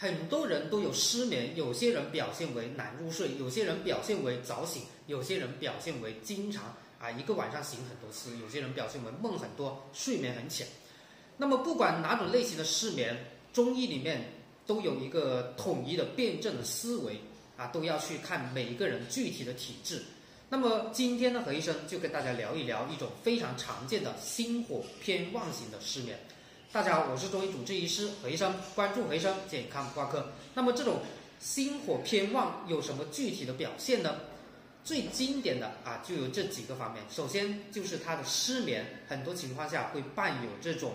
很多人都有失眠，有些人表现为难入睡，有些人表现为早醒，有些人表现为经常啊一个晚上醒很多次，有些人表现为梦很多，睡眠很浅。那么不管哪种类型的失眠，中医里面都有一个统一的辩证的思维啊，都要去看每一个人具体的体质。那么今天呢，何医生就跟大家聊一聊一种非常常见的心火偏旺型的失眠。大家好，我是中医主治医师何医生，关注何医生健康挂科。那么这种心火偏旺有什么具体的表现呢？最经典的啊，就有这几个方面。首先就是他的失眠，很多情况下会伴有这种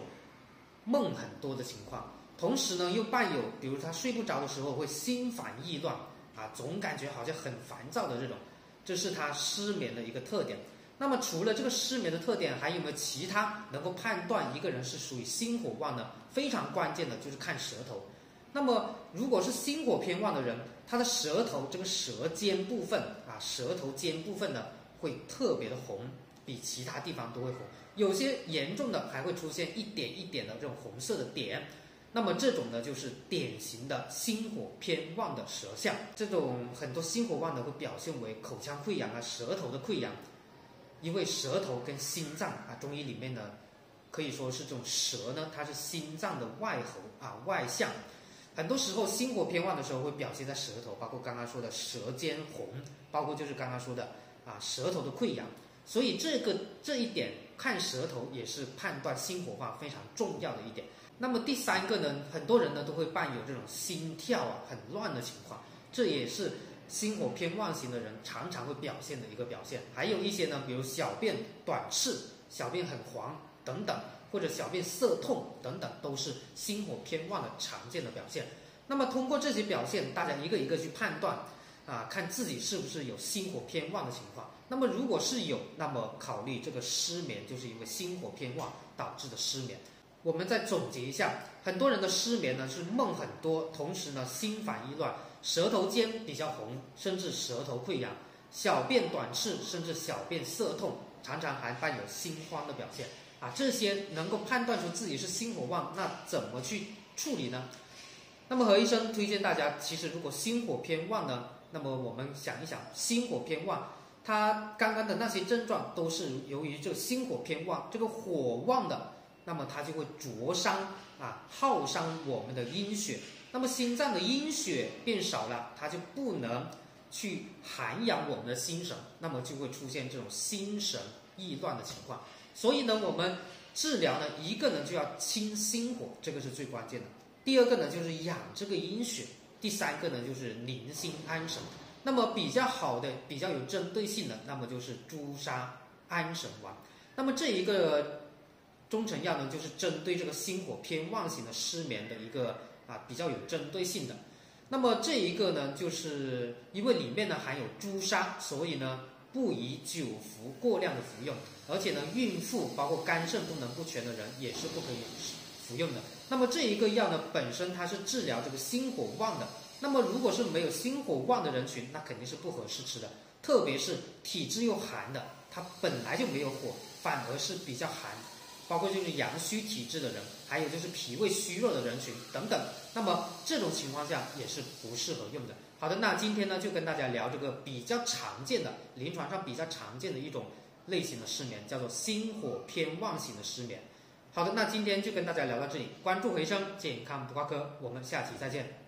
梦很多的情况，同时呢又伴有，比如他睡不着的时候会心烦意乱啊，总感觉好像很烦躁的这种，这是他失眠的一个特点。那么除了这个失眠的特点，还有没有其他能够判断一个人是属于心火旺呢？非常关键的就是看舌头。那么如果是心火偏旺的人，他的舌头这个舌尖部分啊，舌头尖部分呢会特别的红，比其他地方都会红。有些严重的还会出现一点一点的这种红色的点。那么这种呢就是典型的心火偏旺的舌象。这种很多心火旺的会表现为口腔溃疡啊，舌头的溃疡。因为舌头跟心脏啊，中医里面呢，可以说是这种舌呢，它是心脏的外喉啊外象，很多时候心火偏旺的时候会表现在舌头，包括刚刚说的舌尖红，包括就是刚刚说的啊舌头的溃疡，所以这个这一点看舌头也是判断心火旺非常重要的一点。那么第三个呢，很多人呢都会伴有这种心跳啊很乱的情况，这也是。心火偏旺型的人常常会表现的一个表现，还有一些呢，比如小便短赤、小便很黄等等，或者小便涩痛等等，都是心火偏旺的常见的表现。那么通过这些表现，大家一个一个去判断，啊，看自己是不是有心火偏旺的情况。那么如果是有，那么考虑这个失眠就是因为心火偏旺导致的失眠。我们再总结一下，很多人的失眠呢是梦很多，同时呢心烦意乱。舌头尖比较红，甚至舌头溃疡，小便短赤，甚至小便涩痛，常常还伴有心慌的表现啊！这些能够判断出自己是心火旺，那怎么去处理呢？那么何医生推荐大家，其实如果心火偏旺呢，那么我们想一想，心火偏旺，它刚刚的那些症状都是由于这个心火偏旺，这个火旺的，那么它就会灼伤啊，耗伤我们的阴血。那么心脏的阴血变少了，它就不能去涵养我们的心神，那么就会出现这种心神意乱的情况。所以呢，我们治疗呢，一个呢就要清心火，这个是最关键的；第二个呢就是养这个阴血；第三个呢就是宁心安神。那么比较好的、比较有针对性的，那么就是朱砂安神丸。那么这一个中成药呢，就是针对这个心火偏旺型的失眠的一个。啊，比较有针对性的。那么这一个呢，就是因为里面呢含有朱砂，所以呢不宜久服过量的服用。而且呢，孕妇包括肝肾功能不全的人也是不可以服用的。那么这一个药呢，本身它是治疗这个心火旺的。那么如果是没有心火旺的人群，那肯定是不合适吃的。特别是体质又寒的，它本来就没有火，反而是比较寒。包括就是阳虚体质的人，还有就是脾胃虚弱的人群等等，那么这种情况下也是不适合用的。好的，那今天呢就跟大家聊这个比较常见的临床上比较常见的一种类型的失眠，叫做心火偏旺型的失眠。好的，那今天就跟大家聊到这里，关注回声健康不挂科，我们下期再见。